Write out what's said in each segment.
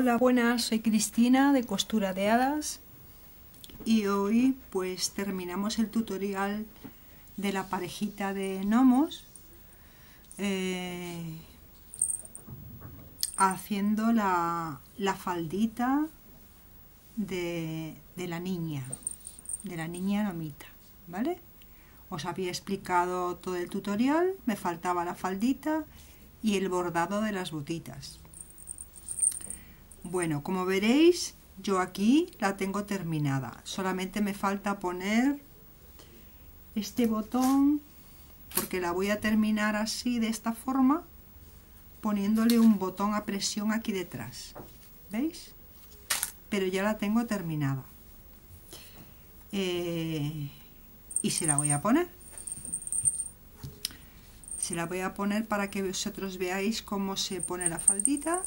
Hola, buenas, soy Cristina de Costura de Hadas y hoy pues terminamos el tutorial de la parejita de gnomos eh, haciendo la, faldita de, de, la niña, de la niña nomita, ¿vale? Os había explicado todo el tutorial, me faltaba la faldita y el bordado de las botitas. Bueno, como veréis, yo aquí la tengo terminada. Solamente me falta poner este botón, porque la voy a terminar así, de esta forma, poniéndole un botón a presión aquí detrás. ¿Veis? Pero ya la tengo terminada. Eh, y se la voy a poner. Se la voy a poner para que vosotros veáis cómo se pone la faldita.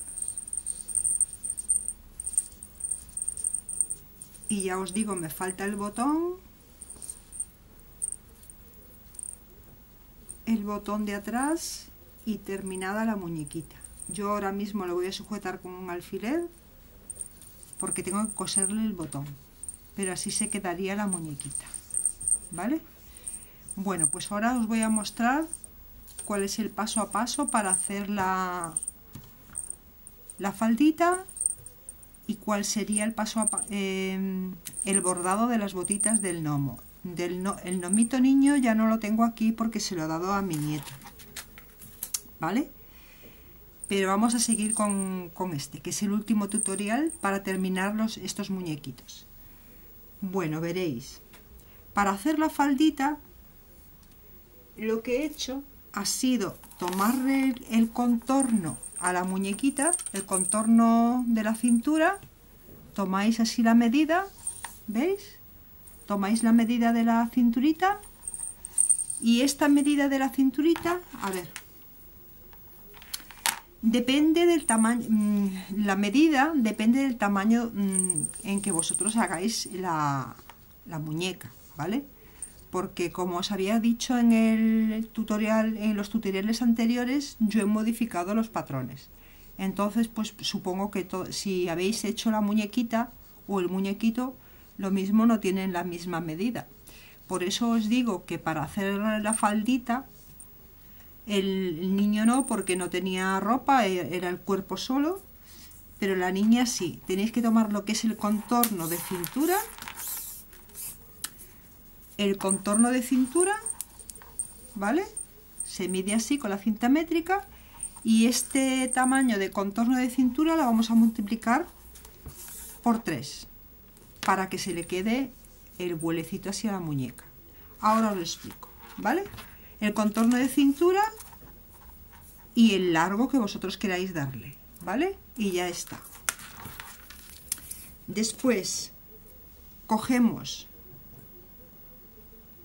Y ya os digo me falta el botón. El botón de atrás y terminada la muñequita. Yo ahora mismo lo voy a sujetar con un alfiler porque tengo que coserle el botón. Pero así se quedaría la muñequita vale bueno pues ahora os voy a mostrar cuál es el paso a paso para hacer la la faldita y cuál sería el paso em, el bordado de las botitas del gnomo. Del el nomito niño ya no lo tengo aquí porque se lo he dado a mi nieto vale pero vamos a seguir con, con este que es el último tutorial para terminar los, estos muñequitos. Bueno veréis. Para hacer la faldita lo que he hecho ha sido tomar el contorno a la muñequita, el contorno de la cintura, tomáis así la medida, ¿veis? Tomáis la medida de la cinturita y esta medida de la cinturita, a ver, depende del tamaño, mm, la medida depende del tamaño mm, en que vosotros hagáis la, la muñeca, ¿vale? Porque como os había dicho en el tutorial, en los tutoriales anteriores, yo he modificado los patrones. Entonces, pues supongo que si habéis hecho la muñequita o el muñequito, lo mismo no tienen la misma medida. Por eso os digo que para hacer la faldita, el niño no, porque no tenía ropa, e, era el cuerpo solo, pero la niña sí. Tenéis que tomar lo que es el contorno de cintura el contorno de cintura, ¿vale? Se mide así con la cinta métrica y este tamaño de contorno de cintura lo vamos a multiplicar por 3 para que se le quede el vuelecito hacia la muñeca. Ahora os lo explico, ¿vale? El contorno de cintura y el largo que vosotros queráis darle, ¿vale? Y ya está. Después cogemos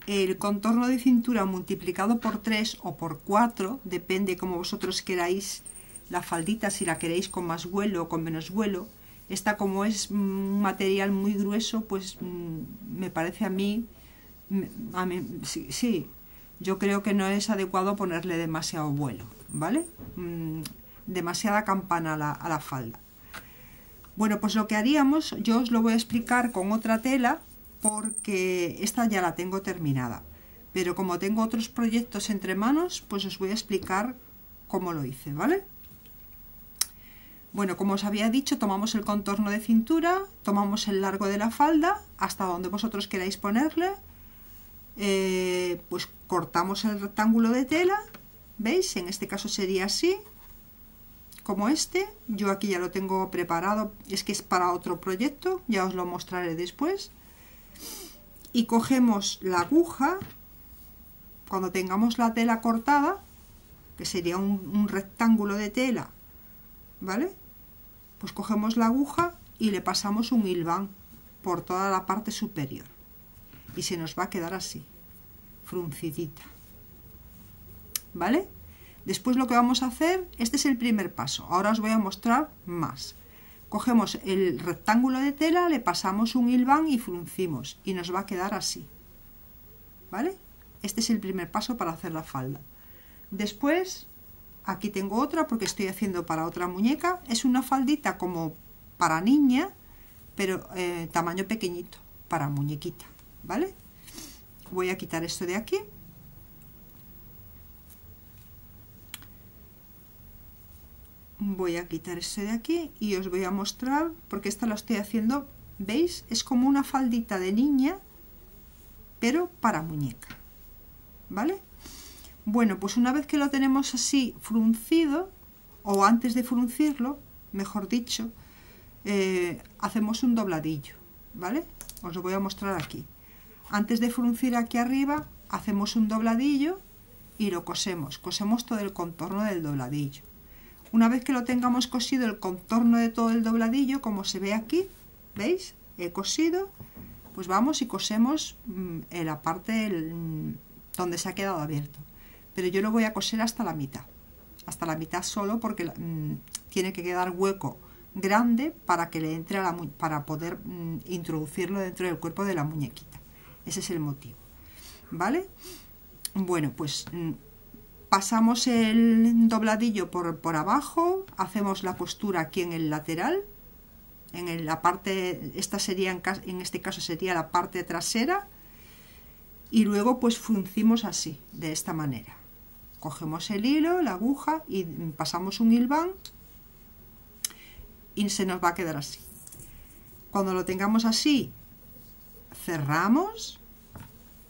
el contorno de cintura multiplicado por 3 o por 4, depende como vosotros queráis la faldita, si la queréis con más vuelo o con menos vuelo. Esta como es un material muy grueso, pues mm, me parece a mí, a mí sí, yo creo que no es adecuado ponerle demasiado vuelo, ¿vale? Mm, demasiada campana a la, a la falda. Bueno, pues lo que haríamos, yo os lo voy a explicar con otra tela porque esta ya la tengo terminada. Pero como tengo otros proyectos entre manos, pues os voy a explicar cómo lo hice, ¿vale? Bueno, como os había dicho, tomamos el contorno de cintura, tomamos el largo de la falda, hasta donde vosotros queráis ponerle, eh, pues cortamos el rectángulo de tela, ¿veis? En este caso sería así, como este. Yo aquí ya lo tengo preparado, es que es para otro proyecto, ya os lo mostraré después y cogemos la aguja cuando tengamos la tela cortada que sería un, rectángulo de tela ¿vale? pues cogemos la aguja y le pasamos un hilván por toda la parte superior y se nos va a quedar así fruncidita ¿vale? después lo que vamos a hacer este es el primer paso ahora os voy a mostrar más Cogemos el rectángulo de tela, le pasamos un hilván y fruncimos y nos va a quedar así. ¿Vale? Este es el primer paso para hacer la falda. Después, aquí tengo otra porque estoy haciendo para otra muñeca. Es una faldita como para niña, pero eh, tamaño pequeñito, para muñequita, ¿vale? Voy a quitar esto de aquí. Voy a quitar esto de aquí y os voy a mostrar, porque esta lo estoy haciendo, ¿veis? Es como una faldita de niña, pero para muñeca, ¿vale? Bueno, pues una vez que lo tenemos así fruncido, o antes de fruncirlo, mejor dicho, eh, hacemos un dobladillo, ¿vale? Os lo voy a mostrar aquí. Antes de fruncir aquí arriba, hacemos un dobladillo y lo cosemos. Cosemos todo el contorno del dobladillo. Una vez que lo tengamos cosido el contorno de todo el dobladillo, como se ve aquí, ¿veis? He cosido, pues vamos y cosemos mm, en la parte mm, donde se ha quedado abierto. Pero yo lo voy a coser hasta la mitad. Hasta la mitad solo porque mm, tiene que quedar hueco grande para que le entre a la para poder introducirlo dentro del cuerpo de la muñequita. Ese es el motivo. Vale bueno pues pasamos el dobladillo por, por abajo hacemos la costura aquí en el lateral en la parte esta sería en, este caso sería la parte trasera y luego pues fruncimos así de esta manera cogemos el hilo, la aguja y pasamos un hilván y se nos va a quedar así. Cuando lo tengamos así, cerramos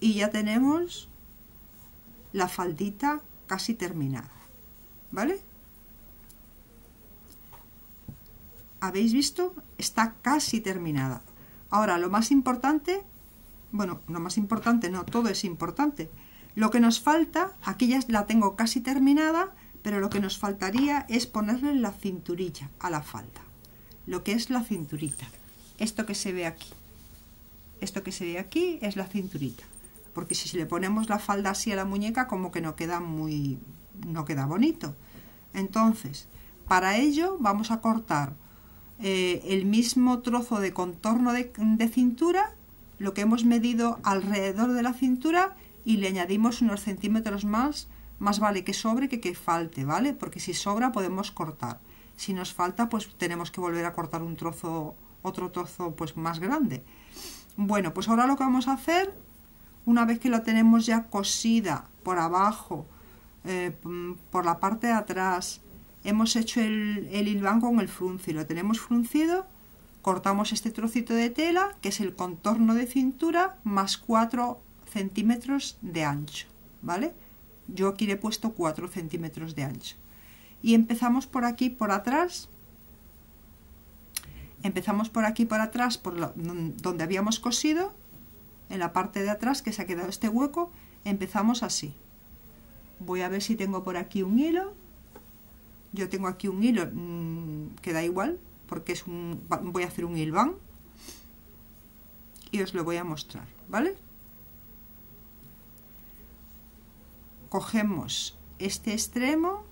y ya tenemos la faldita casi terminada. ¿Vale? ¿Habéis visto? Está casi terminada. Ahora, lo más importante, bueno, lo más importante no, todo es importante, lo que nos falta, aquí ya la tengo casi terminada, pero lo que nos faltaría es ponerle la cinturilla a la falda. Lo que es la cinturita. Esto que se ve aquí. Esto que se ve aquí es la cinturita. Porque si le ponemos la falda así a la muñeca, como que no queda muy... no queda bonito. Entonces, para ello vamos a cortar eh, el mismo trozo de contorno de, de cintura, lo que hemos medido alrededor de la cintura y le añadimos unos centímetros más, más vale que sobre que que falte, ¿vale? Porque si sobra podemos cortar. Si nos falta, pues tenemos que volver a cortar un trozo, otro trozo pues más grande. Bueno, pues ahora lo que vamos a hacer, una vez que la tenemos ya cosida por abajo, eh, por la parte de atrás, hemos hecho el, el hilván con el frunce lo tenemos fruncido, cortamos este trocito de tela, que es el contorno de cintura, más cuatro centímetros de ancho, ¿vale? Yo aquí le he puesto 4 centímetros de ancho. Y empezamos por aquí, por atrás. Empezamos por aquí, por atrás, por donde habíamos cosido, en la parte de atrás que se ha quedado este hueco, empezamos así. Voy a ver si tengo por aquí un hilo. Yo tengo aquí un hilo mm, que da igual, porque es un, voy a hacer un hilván y os lo voy a mostrar, ¿vale? cogemos este extremo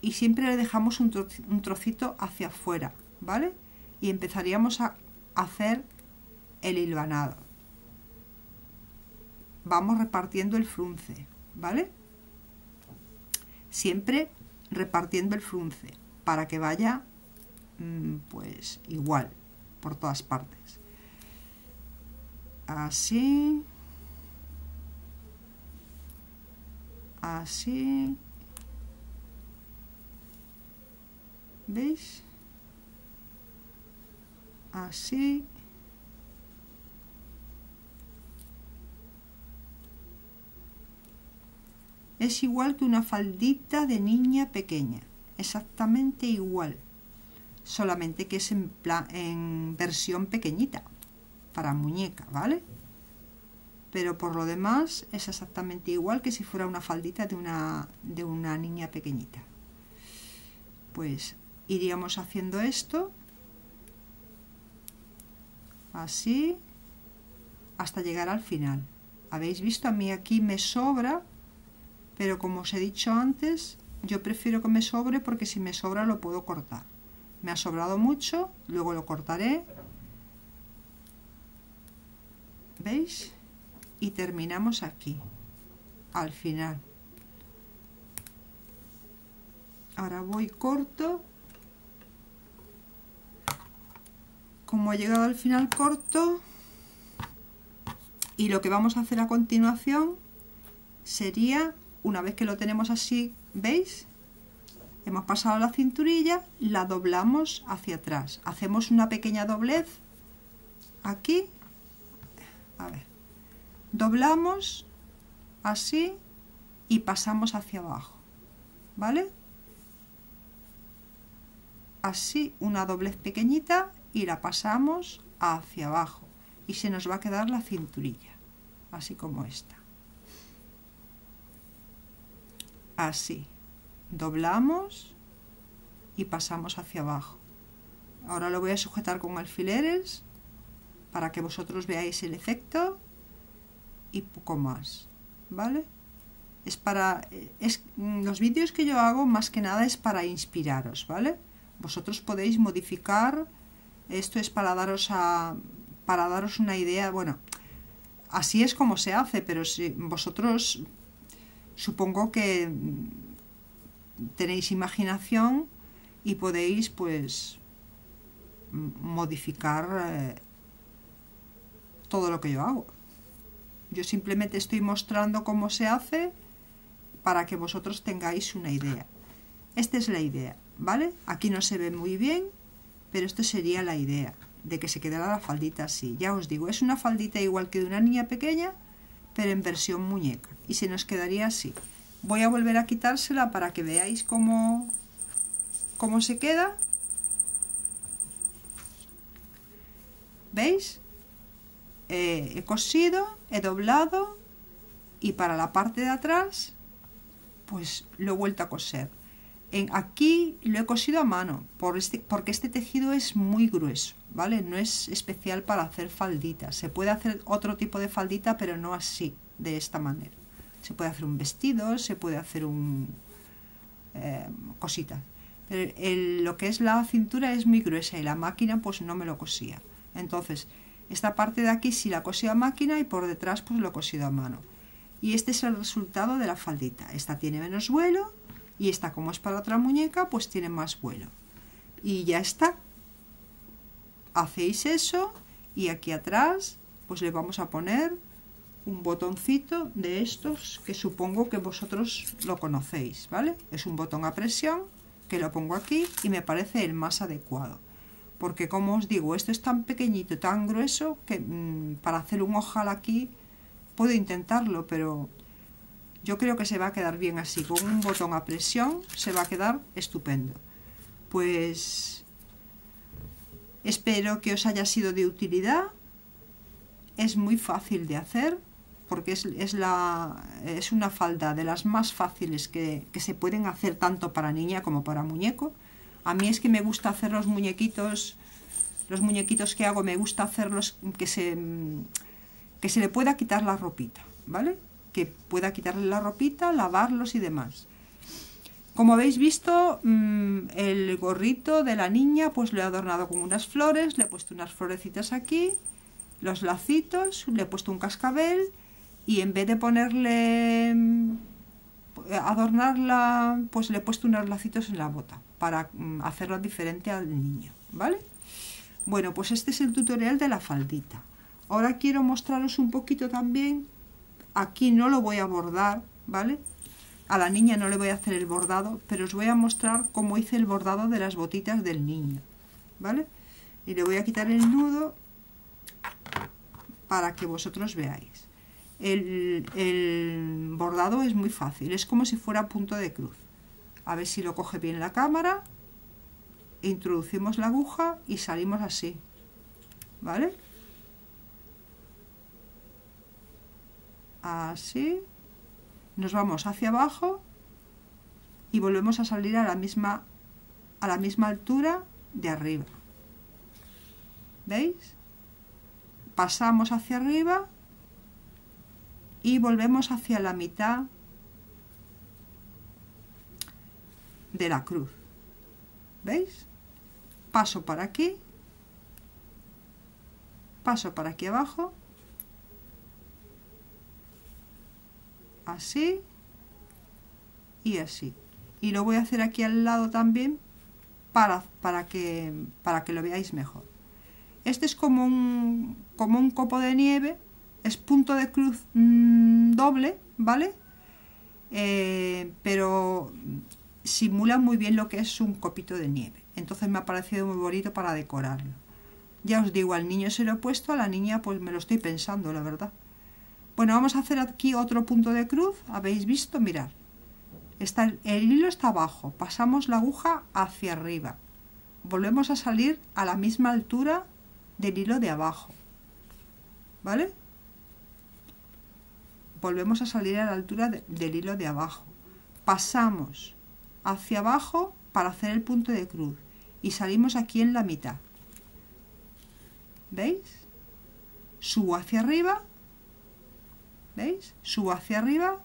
y siempre le dejamos un, trocito hacia afuera, ¿vale? Y empezaríamos a hacer el hilvanado. Vamos repartiendo el frunce, ¿vale? Siempre repartiendo el frunce para que vaya mm, pues igual por todas partes. Así. así. ¿Veis? Así. Es igual que una faldita de niña pequeña, exactamente igual, solamente que es en, versión pequeñita, para muñeca, ¿vale? pero por lo demás es exactamente igual que si fuera una faldita de una, de una niña pequeñita. Pues iríamos haciendo esto, así, hasta llegar al final. Habéis visto, a mí aquí me sobra, pero como os he dicho antes, yo prefiero que me sobre porque si me sobra lo puedo cortar. Me ha sobrado mucho, luego lo cortaré. ¿Veis? y terminamos aquí, al final. Ahora voy corto como he llegado al final corto y lo que vamos a hacer a continuación sería una vez que lo tenemos así veis hemos pasado la cinturilla la doblamos hacia atrás. Hacemos una pequeña doblez aquí. A ver. Doblamos así y pasamos hacia abajo vale así una doblez pequeñita y la pasamos hacia abajo. Y se nos va a quedar la cinturilla así como esta así. Doblamos y pasamos hacia abajo. Ahora lo voy a sujetar con alfileres para que vosotros veáis el efecto y poco más vale es para es, los vídeos que yo hago más que nada es para inspiraros vale vosotros podéis modificar esto es para daros a para daros una idea bueno así es como se hace pero si vosotros supongo que tenéis imaginación y podéis pues modificar eh, todo lo que yo hago. Yo simplemente estoy mostrando cómo se hace para que vosotros tengáis una idea. Esta es la idea ¿vale? aquí no se ve muy bien pero esto sería la idea de que se quedara la faldita así. Ya os digo es una faldita igual que de una niña pequeña pero en versión muñeca. Y se nos quedaría así. Voy a volver a quitársela para que veáis cómo, cómo se queda. ¿veis? He cosido, he doblado y para la parte de atrás pues lo he vuelto a coser. En, aquí lo he cosido a mano por este, porque este tejido es muy grueso ¿vale? no es especial para hacer falditas se puede hacer otro tipo de faldita pero no así, de esta manera se puede hacer un vestido, se puede hacer un eh, cositas. Pero lo que es la cintura es muy gruesa y la máquina pues no me lo cosía. Entonces, esta parte de aquí sí la cosí a máquina y por detrás pues lo he cosido a mano. Y este es el resultado de la faldita. Esta tiene menos vuelo y esta como es para otra muñeca pues tiene más vuelo. Y ya está. Hacéis eso y aquí atrás pues le vamos a poner un botoncito de estos que supongo que vosotros lo conocéis, ¿vale? Es un botón a presión que lo pongo aquí y me parece el más adecuado. Porque como os digo, esto es tan pequeñito, tan grueso, que mm, para hacer un ojal aquí puedo intentarlo, pero yo creo que se va a quedar bien así. Con un botón a presión se va a quedar estupendo. Pues espero que os haya sido de utilidad. Es muy fácil de hacer porque es, la, es una falda de las más fáciles que, se pueden hacer tanto para niña como para muñeco. A mí es que me gusta hacer los muñequitos, los muñequitos que hago, me gusta hacerlos que se, que se le pueda quitar la ropita, ¿vale? Que pueda quitarle la ropita, lavarlos y demás. Como habéis visto, mm, el gorrito de la niña pues lo he adornado con unas flores, le he puesto unas florecitas aquí, los lacitos, le he puesto un cascabel y en vez de ponerle mm, adornarla pues le he puesto unos lacitos en la bota para mm, hacerlo diferente al niño vale bueno pues este es el tutorial de la faldita. Ahora quiero mostraros un poquito también aquí no lo voy a bordar vale a la niña no le voy a hacer el bordado pero os voy a mostrar cómo hice el bordado de las botitas del niño vale y le voy a quitar el nudo para que vosotros veáis el, bordado es muy fácil, es como si fuera punto de cruz. A ver si lo coge bien la cámara. Introducimos la aguja y salimos así. ¿Vale? Así. Nos vamos hacia abajo y volvemos a salir a la misma, a la misma altura de arriba. ¿Veis? Pasamos hacia arriba y volvemos hacia la mitad de la cruz ¿veis? paso para aquí paso para aquí abajo así y así y lo voy a hacer aquí al lado también para, para, que, para que lo veáis mejor Este es como un, como un copo de nieve, es punto de cruz mm, doble, ¿vale? Eh, pero simula muy bien lo que es un copito de nieve. Entonces me ha parecido muy bonito para decorarlo. Ya os digo, al niño se lo he puesto, a la niña pues me lo estoy pensando, la verdad. Bueno, vamos a hacer aquí otro punto de cruz. ¿Habéis visto? Mirad. Está, el hilo está abajo. Pasamos la aguja hacia arriba. Volvemos a salir a la misma altura del hilo de abajo. ¿Vale? Volvemos a salir a la altura del hilo de abajo. Pasamos hacia abajo para hacer el punto de cruz. Y salimos aquí en la mitad. ¿Veis? Subo hacia arriba ¿Veis? Subo hacia arriba,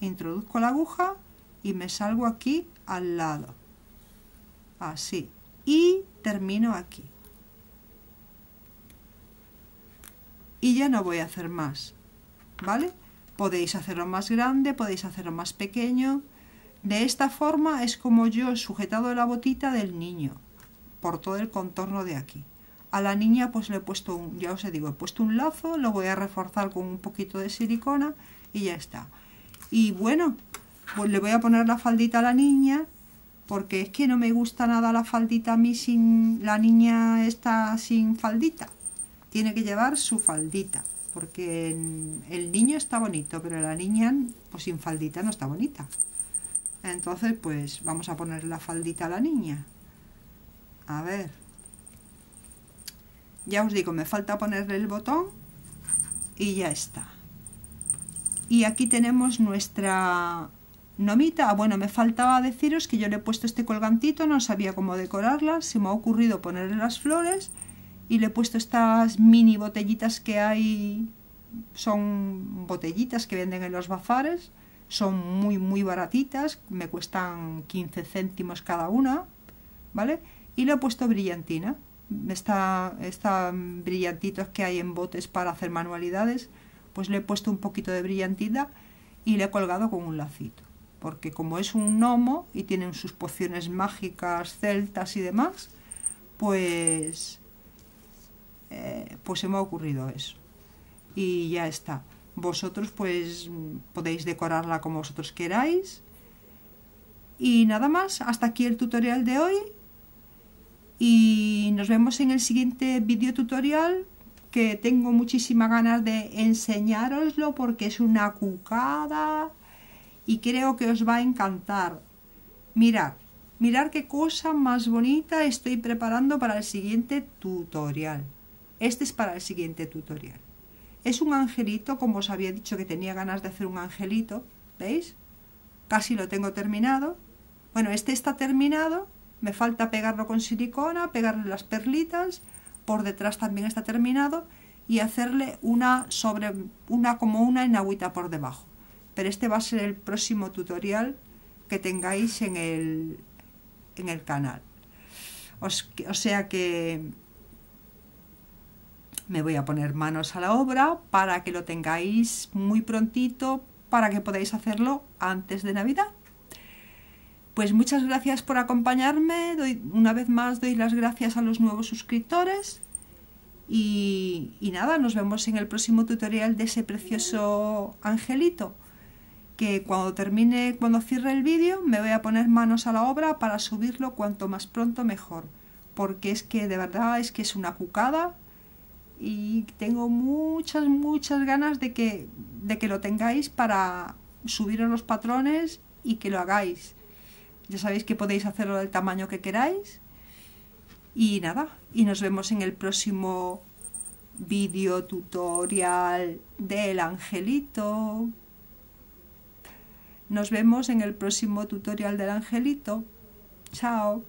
introduzco la aguja y me salgo aquí al lado. Así. Y termino aquí. Y ya no voy a hacer más. ¿Vale? Podéis hacerlo más grande, podéis hacerlo más pequeño. De esta forma es como yo he sujetado la botita del niño por todo el contorno de aquí. A la niña pues le he puesto un, ya os digo, he puesto un lazo, lo voy a reforzar con un poquito de silicona y ya está. Y bueno, pues le voy a poner la faldita a la niña porque es que no me gusta nada la faldita a mí sin la niña está sin faldita. Tiene que llevar su faldita porque el niño está bonito, pero la niña pues sin faldita no está bonita. Entonces pues vamos a poner la faldita a la niña. A ver, ya os digo, me falta ponerle el botón y ya está. Y aquí tenemos nuestra nomita. Ah, bueno, me faltaba deciros que yo le he puesto este colgantito, no sabía cómo decorarla. Se me ha ocurrido ponerle las flores y le he puesto estas mini botellitas que hay. Son botellitas que venden en los bazares. Son muy, muy baratitas. Me cuestan 15 céntimos cada una. ¿Vale? Y le he puesto brillantina esta, esta brillantitos que hay en botes para hacer manualidades, pues le he puesto un poquito de brillantina y le he colgado con un lacito. Porque como es un gnomo y tienen sus pociones mágicas, celtas y demás, pues, eh, pues se me ha ocurrido eso. Y ya está. Vosotros pues podéis decorarla como vosotros queráis. Y nada más, hasta aquí el tutorial de hoy y nos vemos en el siguiente video tutorial que tengo muchísimas ganas de enseñároslo porque es una cucada y creo que os va a encantar. Mirad, mirad qué cosa más bonita estoy preparando para el siguiente tutorial. Este es para el siguiente tutorial. Es un angelito, como os había dicho que tenía ganas de hacer un angelito, ¿veis? Casi lo tengo terminado. Bueno, este está terminado me falta pegarlo con silicona, pegarle las perlitas, por detrás también está terminado y hacerle una sobre una como una en agüita por debajo. Pero este va a ser el próximo tutorial que tengáis en el, en el canal. o sea que me voy a poner manos a la obra para que lo tengáis muy prontito para que podáis hacerlo antes de Navidad. Pues muchas gracias por acompañarme. Doy, una vez más doy las gracias a los nuevos suscriptores. Y, nada, nos vemos en el próximo tutorial de ese precioso angelito. Que cuando termine, cuando cierre el vídeo, me voy a poner manos a la obra para subirlo cuanto más pronto mejor. Porque es que de verdad es que es una cucada y tengo muchas, muchas ganas de que, de que lo tengáis para subir los patrones y que lo hagáis. Ya sabéis que podéis hacerlo del tamaño que queráis. Y nada, y nos vemos en el próximo vídeo tutorial del angelito. Nos vemos en el próximo tutorial del angelito. Chao.